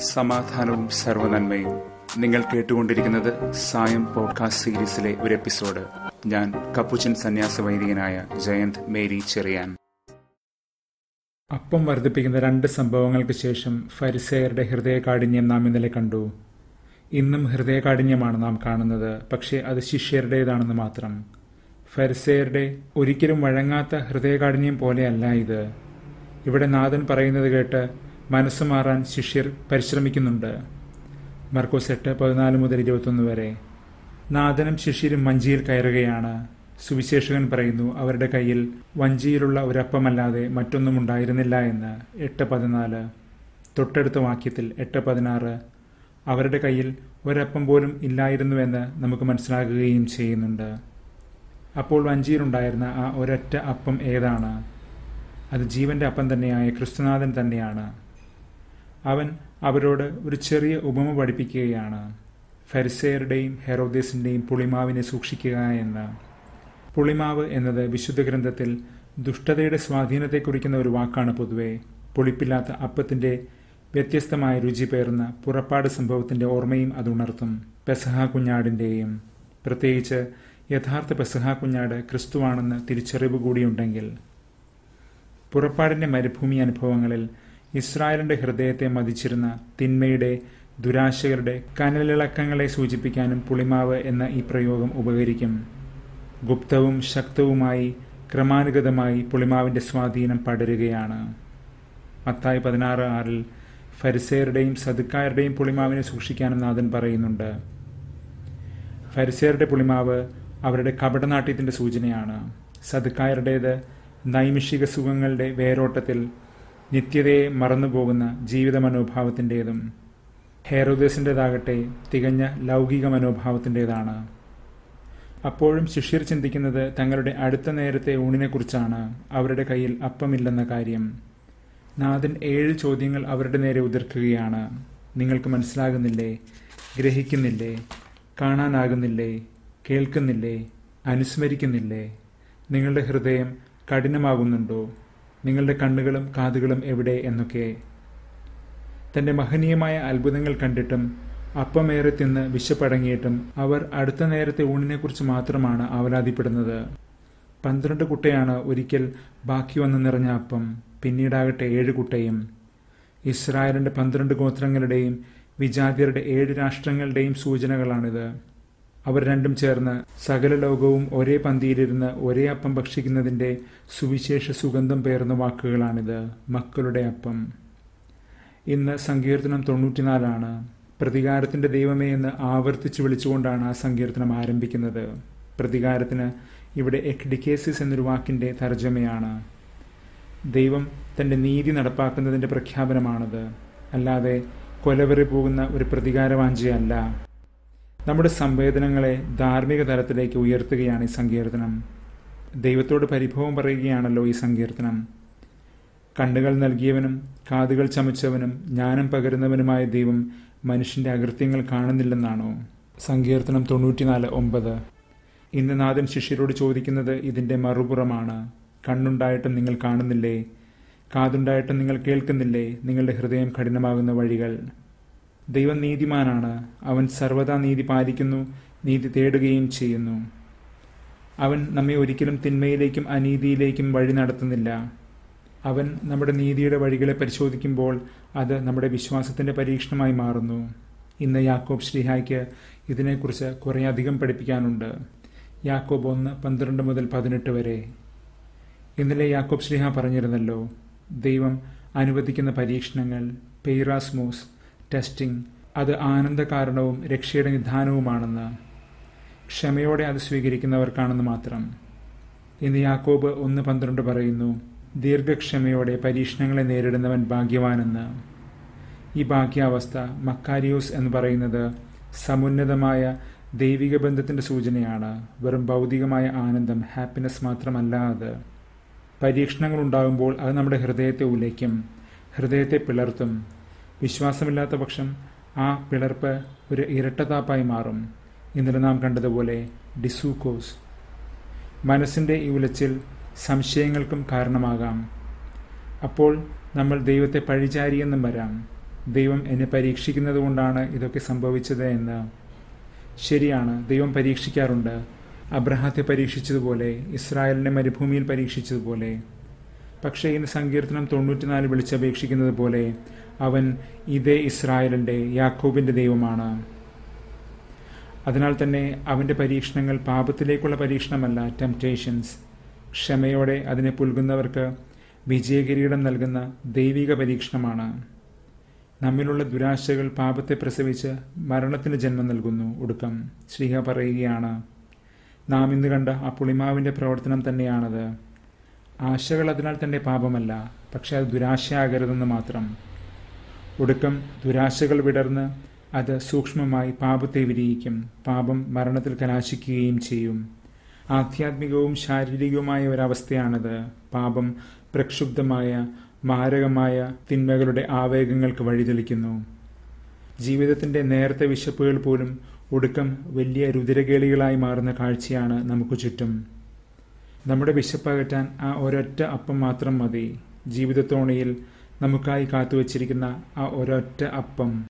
സമാധാനവും സർവനന്മയും നിങ്ങൾ കേട്ടുകൊണ്ടിരിക്കുന്നത് സായം പോഡ്കാസ്റ്റ് സീരീസിലെ ഒരു എപ്പിസോഡ്. ഞാൻ കപ്പുച്ചൻ സന്യാസ വൈദികനായ ജയന്ത് മേരി ചെറിയാൻ. അപ്പം വർദ്ധിപ്പിക്കുന്ന രണ്ട് സംഭവങ്ങൾക്ക് ശേഷം ഫരിസേയരുടെ ഹൃദയകാഠിന്യം നാം ഇന്നലെ കണ്ടു. ഇന്നും ഹൃദയകാഠിന്യമാണ് നാം കാണുന്നത് പക്ഷേ അത് ശിഷ്യരുടേതാണെന്ന് മാത്രം. ഫരിസേയരുടെ ഒരിക്കലും വഴങ്ങാത്ത ഹൃദയകാഠിന്യം പോലെയല്ല ഇത്. ഇവിടെ നാഥൻ പറയുന്നത് കേട്ട് മനസ്സ് മാറാൻ ശിഷ്യർ പരിശ്രമിക്കുന്നുണ്ട്. മർക്കോസ് എട്ട് പതിനാല് മുതൽ ഇരുപത്തൊന്ന് വരെ. നാദനും ശിഷ്യരും വഞ്ചിയിൽ കയറുകയാണ്. സുവിശേഷകൻ പറയുന്നു അവരുടെ കയ്യിൽ വഞ്ചിയിലുള്ള ഒരപ്പമല്ലാതെ മറ്റൊന്നും ഉണ്ടായിരുന്നില്ല എന്ന്. എട്ട് പതിനാല്. തൊട്ടടുത്ത വാക്യത്തിൽ എട്ട് പതിനാറ്. അവരുടെ കയ്യിൽ ഒരപ്പം പോലും ഇല്ലായിരുന്നുവെന്ന് നമുക്ക് മനസ്സിലാകുകയും ചെയ്യുന്നുണ്ട്. അപ്പോൾ വഞ്ചിയിലുണ്ടായിരുന്ന ആ ഒരൊറ്റ അപ്പം ഏതാണ്? അത് ജീവന്റെ അപ്പം തന്നെയായ ക്രിസ്തുനാഥൻ തന്നെയാണ്. അവൻ അവരോട് ഒരു ചെറിയ ഉപമ പഠിപ്പിക്കുകയാണ്. ഫരിസേയരുടെയും ഹെറോദേസിന്റെയും പുളിമാവിനെ സൂക്ഷിക്കുക എന്ന്. പുളിമാവ് എന്നത് വിശുദ്ധ ഗ്രന്ഥത്തിൽ ദുഷ്ടതയുടെ സ്വാധീനത്തെ കുറിക്കുന്ന ഒരു വാക്കാണ് പൊതുവെ. പുളിപ്പില്ലാത്ത അപ്പത്തിന്റെ വ്യത്യസ്തമായ രുചി പേർന്ന പുറപ്പാട് സംഭവത്തിന്റെ ഓർമ്മയും അതുണർത്തും പെസഹ കുഞ്ഞാടിന്റെയും പ്രത്യേകിച്ച് യഥാർത്ഥ പെസഹ കുഞ്ഞാട് ക്രിസ്തുവാണെന്ന് തിരിച്ചറിവ് കൂടിയുണ്ടെങ്കിൽ. പുറപ്പാടിന്റെ മരുഭൂമി അനുഭവങ്ങളിൽ ഇസ്രായേലിന്റെ ഹൃദയത്തെ മതിച്ചിരുന്ന തിന്മയുടെ ദുരാശകളുടെ കനലിളക്കങ്ങളെ സൂചിപ്പിക്കാനും പുളിമാവ് എന്ന ഈ പ്രയോഗം ഉപകരിക്കും. ഗുപ്തവും ശക്തവുമായി ക്രമാനുഗതമായി പുളിമാവിന്റെ സ്വാധീനം പടരുകയാണ്. മത്തായി പതിനാറ് ആറിൽ ഫരിസേറുടെയും സതുക്കാരുടെയും പുളിമാവിനെ സൂക്ഷിക്കാനും നാഥൻ പറയുന്നുണ്ട്. ഫരിസേറുടെ പുളിമാവ് അവരുടെ കപടനാട്യത്തിന്റെ സൂചനയാണ്. സതുക്കായരുടേത് നൈമിഷിക സുഖങ്ങളുടെ വേരോട്ടത്തിൽ നിത്യതയെ മറന്നുപോകുന്ന ജീവിത മനോഭാവത്തിന്റെതും ഹേറോദേസിന്റെതാകട്ടെ തികഞ്ഞ ലൗകിക മനോഭാവത്തിന്റെതാണ്. അപ്പോഴും ശിഷ്യർ ചിന്തിക്കുന്നത് തങ്ങളുടെ അടുത്ത നേരത്തെ ഊണിനെക്കുറിച്ചാണ്. അവരുടെ കയ്യിൽ അപ്പമില്ലെന്ന കാര്യം. നാഥൻ ഏഴ് ചോദ്യങ്ങൾ അവരുടെ നേരെ ഉതിർക്കുകയാണ്. നിങ്ങൾക്ക് മനസ്സിലാകുന്നില്ലേ? ഗ്രഹിക്കുന്നില്ലേ? കാണാനാകുന്നില്ലേ? കേൾക്കുന്നില്ലേ? അനുസ്മരിക്കുന്നില്ലേ? നിങ്ങളുടെ ഹൃദയം കഠിനമാകുന്നുണ്ടോ? നിങ്ങളുടെ കണ്ണുകളും കാതുകളും എവിടെ എന്നൊക്കെ. തന്റെ മഹനീയമായ അത്ഭുതങ്ങൾ കണ്ടിട്ടും അപ്പമേറെ തിന്ന് വിശപ്പടങ്ങിയിട്ടും അവർ അടുത്ത നേരത്തെ ഊണിനെക്കുറിച്ച് മാത്രമാണ് അവലാതിപ്പെടുന്നത് പന്ത്രണ്ട് കുട്ടയാണ് ഒരിക്കൽ ബാക്കി വന്ന് നിറഞ്ഞ അപ്പം. പിന്നീടാകട്ടെ ഏഴ് കുട്ടയും. ഇസ്രായേലിന്റെ പന്ത്രണ്ട് ഗോത്രങ്ങളുടെയും വിജാതിയരുടെ ഏഴ് രാഷ്ട്രങ്ങളുടെയും സൂചനകളാണിത്. അവർ രണ്ടും ചേർന്ന് സകല ലോകവും ഒരേ പന്തിയിലിരുന്ന് ഒരേ അപ്പം ഭക്ഷിക്കുന്നതിന്റെ സുവിശേഷ സുഗന്ധം പേർന്ന വാക്കുകളാണിത്. മക്കളുടെ അപ്പം. ഇന്ന് സങ്കീർത്തനം തൊണ്ണൂറ്റിനാലാണ്. പ്രതികാരത്തിന്റെ ദൈവമേ എന്ന് ആവർത്തിച്ച് വിളിച്ചുകൊണ്ടാണ് ആ സങ്കീർത്തനം ആരംഭിക്കുന്നത്. പ്രതികാരത്തിന് ഇവിടെ എക്ഡിക്കേസിസ് എന്നൊരു വാക്കിന്റെ തർജമയാണ്. ദൈവം തന്റെ നീതി നടപ്പാക്കുന്നതിന്റെ പ്രഖ്യാപനമാണത്. അല്ലാതെ കൊലവെറി പോകുന്ന ഒരു പ്രതികാരവാഞ്ചയല്ല. നമ്മുടെ സംവേദനങ്ങളെ ധാർമ്മിക തലത്തിലേക്ക് ഉയർത്തുകയാണ് ഈ സങ്കീർത്തനം. ദൈവത്തോട് പരിഭവം പറയുകയാണല്ലോ ഈ സങ്കീർത്തനം. കണ്ണുകൾ നൽകിയവനും കാതുകൾ ചമച്ചവനും ജ്ഞാനം പകരുന്നവനുമായ ദൈവം മനുഷ്യന്റെ അകൃത്യങ്ങൾ കാണുന്നില്ലെന്നാണോ? സങ്കീർത്തനം തൊണ്ണൂറ്റിനാല് ഒമ്പത്. ഇന്ന് നാഥൻ ശിഷ്യരോട് ചോദിക്കുന്നത് ഇതിന്റെ മറുപുറമാണ്. കണ്ണുണ്ടായിട്ടും നിങ്ങൾ കാണുന്നില്ലേ? കാതുണ്ടായിട്ടും നിങ്ങൾ കേൾക്കുന്നില്ലേ? നിങ്ങളുടെ ഹൃദയം കഠിനമാകുന്ന വഴികൾ. ദൈവം നീതിമാനാണ് അവൻ സർവദാ നീതി പാലിക്കുന്നു നീതി തേടുകയും ചെയ്യുന്നു. അവൻ നമ്മെ ഒരിക്കലും തിന്മയിലേക്കും അനീതിയിലേക്കും വഴി നടത്തുന്നില്ല. അവൻ നമ്മുടെ നീതിയുടെ വഴികളെ പരിശോധിക്കുമ്പോൾ അത് നമ്മുടെ വിശ്വാസത്തിന്റെ പരീക്ഷണമായി മാറുന്നു. ഇന്ന് യാക്കോബ് ശ്രീഹായ്ക്ക് ഇതിനെക്കുറിച്ച് കുറേയധികം പഠിപ്പിക്കാനുണ്ട്. യാക്കോബ് ഒന്ന് പന്ത്രണ്ട് മുതൽ പതിനെട്ട് വരെ. ഇന്നലെ യാക്കോബ് ശ്രീഹ പറഞ്ഞിരുന്നല്ലോ ദൈവം അനുവദിക്കുന്ന പരീക്ഷണങ്ങൾ പെയ്റാസ്മോസ് ടെസ്റ്റിംഗ് അത് ആനന്ദകാരണവും രക്ഷയുടെ നിധാനവുമാണെന്ന് ക്ഷമയോടെ അത് സ്വീകരിക്കുന്നവർക്കാണെന്ന് മാത്രം. ഇന്ന് യാക്കോബ് ഒന്ന് പന്ത്രണ്ട് പറയുന്നു ദീർഘക്ഷമയോടെ പരീക്ഷണങ്ങളെ നേരിടുന്നവൻ ഭാഗ്യവാനെന്ന്. ഈ ഭാഗ്യാവസ്ഥ മക്കാരിയോസ് എന്ന് പറയുന്നത് സമുന്നതമായ ദൈവിക ബന്ധത്തിന്റെ സൂചനയാണ്. വെറും ഭൗതികമായ ആനന്ദം ഹാപ്പിനെസ് മാത്രമല്ല അത്. പരീക്ഷണങ്ങൾ ഉണ്ടാകുമ്പോൾ അത് നമ്മുടെ ഹൃദയത്തെ ഉലയ്ക്കും ഹൃദയത്തെ പിളർത്തും വിശ്വാസമില്ലാത്ത പക്ഷം ആ പിളർപ്പ് ഒരു ഇരട്ടത്താപ്പായി മാറും. ഇന്നലെ നാം കണ്ടതുപോലെ ഡിസൂക്കോസ്. മനസ്സിന്റെ ഈ ഉലച്ചിൽ സംശയങ്ങൾക്കും കാരണമാകാം. അപ്പോൾ നമ്മൾ ദൈവത്തെ പഴിചാരിയെന്നും വരാം. ദൈവം എന്നെ പരീക്ഷിക്കുന്നത് കൊണ്ടാണ് ഇതൊക്കെ സംഭവിച്ചത് എന്ന്. ശരിയാണ് ദൈവം പരീക്ഷിക്കാറുണ്ട്. അബ്രഹാത്തെ പരീക്ഷിച്ചതുപോലെ ഇസ്രായേലിനെ മരുഭൂമിയിൽ പരീക്ഷിച്ചതുപോലെ. പക്ഷേ ഇന്ന് സങ്കീർത്തനം തൊണ്ണൂറ്റിനാല് വിളിച്ചപേക്ഷിക്കുന്നത് പോലെ അവൻ ഇതേ ഇസ്രായേലിന്റെ യാക്കോബിന്റെ ദൈവമാണ്. അതിനാൽ തന്നെ അവന്റെ പരീക്ഷണങ്ങൾ പാപത്തിലേക്കുള്ള പരീക്ഷണമല്ല ടെംപ്റ്റേഷൻസ് ക്ഷമയോടെ അതിനെ പുൽകുന്നവർക്ക് വിജയകിരീടം നൽകുന്ന ദൈവിക പരീക്ഷണമാണ്. നമ്മിലുള്ള ദുരാശകൾ പാപത്തെ പ്രസവിച്ച് മരണത്തിന് ജന്മം നൽകുന്നു ഒടുക്കം. ശ്രീഹ പറയുകയാണ് നാം ഇന്ന് കണ്ട ആ പുളിമാവിന്റെ പ്രവർത്തനം തന്നെയാണത്. ആശകൾ അതിനാൽ തന്നെ പാപമല്ല പക്ഷെ അത് ദുരാശയാകരുതെന്ന് മാത്രം. ഒടുക്കം ദുരാശകൾ വിടർന്ന് അത് സൂക്ഷ്മമായി പാപത്തെ വിരിയിക്കും. പാപം മരണത്തിൽ കലാശിക്കുകയും ചെയ്യും. ആധ്യാത്മികവും ശാരീരികവുമായ ഒരവസ്ഥയാണത്. പാപം പ്രക്ഷുബ്ധമായ മാരകമായ തിന്മകളുടെ ആവേഗങ്ങൾക്ക് വഴിതെളിക്കുന്നു. ജീവിതത്തിന്റെ നേരത്തെ വിശപ്പുകൾ പോലും ഒടുക്കം വലിയ രുതിരകേളികളായി മാറുന്ന കാഴ്ചയാണ് നമുക്ക് ചുറ്റും. നമ്മുടെ വിശപ്പകറ്റാൻ ആ ഒരൊറ്റ അപ്പം മാത്രം മതി. ജീവിതത്തോണിയിൽ നമുക്കായി കാത്തുവച്ചിരിക്കുന്ന ആ ഒരൊറ്റ അപ്പം.